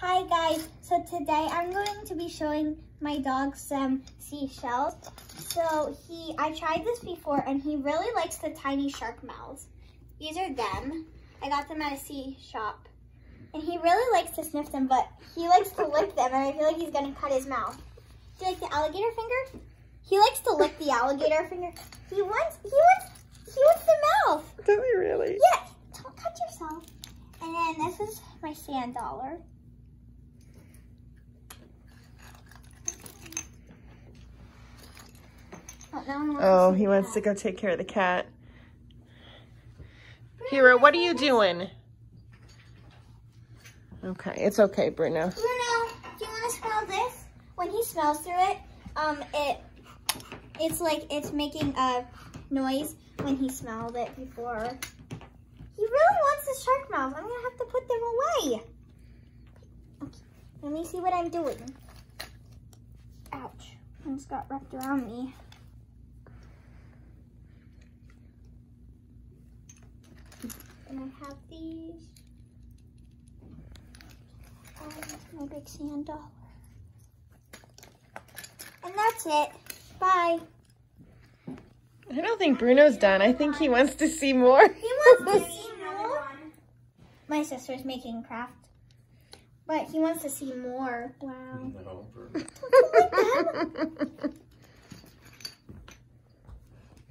Hi guys, so today I'm going to be showing my dog some seashells. So he, I tried this before and he really likes the tiny shark mouths. These are them. I got them at a sea shop. And he really likes to sniff them, but he likes to lick them and I feel like he's gonna cut his mouth. Do you like the alligator finger? He likes to lick the alligator finger. He wants, he wants, he wants the mouth. Does he really? Yeah, don't cut yourself. And then this is my sand dollar. Oh, now he wants Oh, he the wants to go take care of the cat. Hero, what are you doing? Okay, it's okay, Bruno. Bruno, do you want to smell this? When he smells through it, um, it, it's like it's making a noise when he smelled it before. He really wants the shark mouth. I'm gonna have to put them away. Okay, let me see what I'm doing. Ouch, things got wrapped around me. And I have these. Um, my big sand dollar. And that's it. Bye. I don't think Bruno's done. I think he wants to see more. He wants to see more. My sister's making craft. But he wants to see more. Wow. No, Bruno.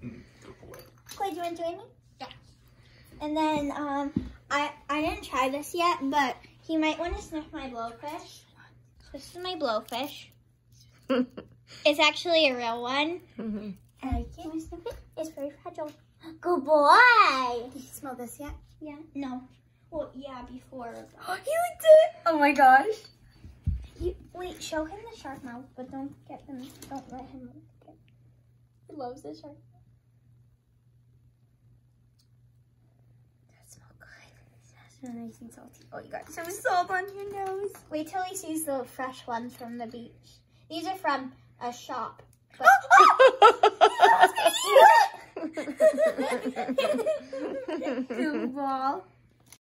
Good. Clay, do you want to join me? And then um, I I didn't try this yet, but he might want to sniff my blowfish. This is my blowfish. It's actually a real one. Mhm. And I can't sniff it. It's very fragile. Good boy. Did you smell this yet? Yeah. No. Well, yeah, before. he licked it. Oh my gosh. You, wait, show him the shark mouth, but don't get him. Don't let him lick it. He loves the shark. That smell good. So nice and salty. Oh, you got some salt on your nose. Wait till he sees the fresh ones from the beach. These are from a shop. But